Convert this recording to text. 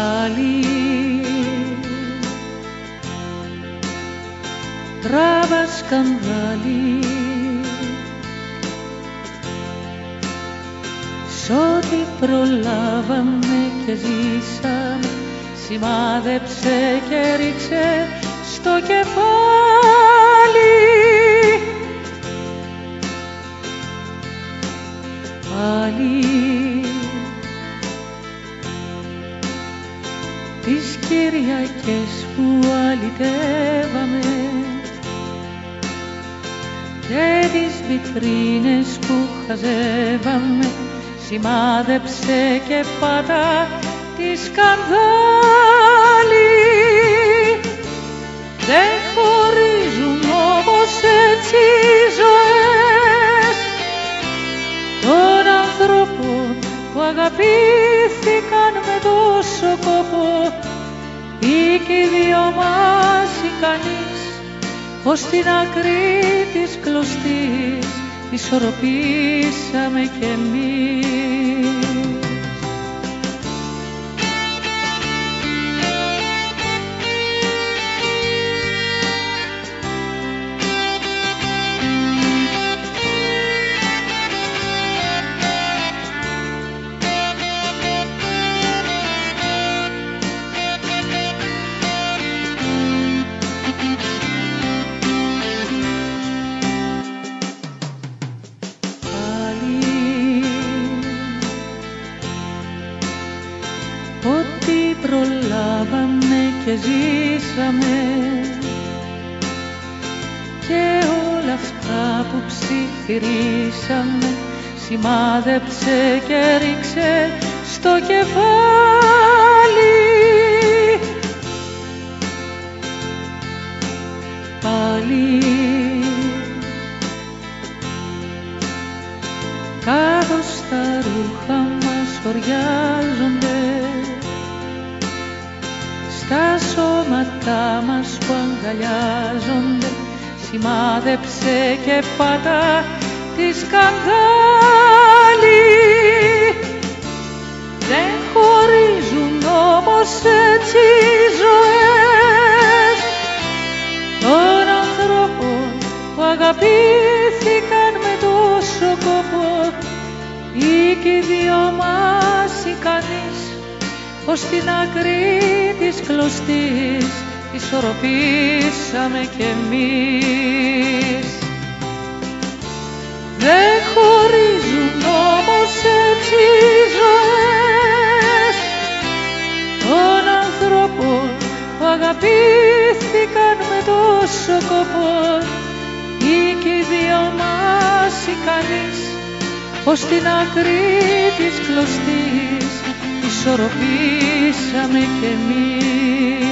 πάλι τράβα σκανδάλι. Σ' ό,τι προλάβαμε και ζήσαμε σημάδεψε και ρίξε στο κεφάλι. Πάλι τις Κυριακές που αλυτεύαμε και τις βιτρίνες που χαζεύαμε σημάδεψε και πάτα τη σκανδάλη δεν χωρίζουν όμως έτσι οι ζωές. Των ανθρώπων που αγαπήθηκαν ή και οι δυο μας ικανείς ως την άκρη της κλωστής ισορροπήσαμε κι εμείς και ζήσαμε. Και όλα αυτά που ψιθυρίσαμε σημάδεψε και ρίξε στο κεφάλι. Πάλι καθώς τα ρούχα μας χωριάζονται σώματά μας που αγκαλιάζονται σημάδεψε και πάτα τη σκανδάλη δεν χωρίζουν όμως έτσι οι ζωές. Των ανθρώπων που αγαπήθηκαν με τόσο κόπο ή και οι δυο μας ικανείς ως την άκρη της κλωστής ισορροπήσαμε κι εμείς. Δεν χωρίζουν όμως έτσι οι ζωές των ανθρώπων που αγαπήθηκαν με τόσο κόπο ή και οι δυο μας ικανείς ως την άκρη της κλωστής ισορροπήσαμε κι εμείς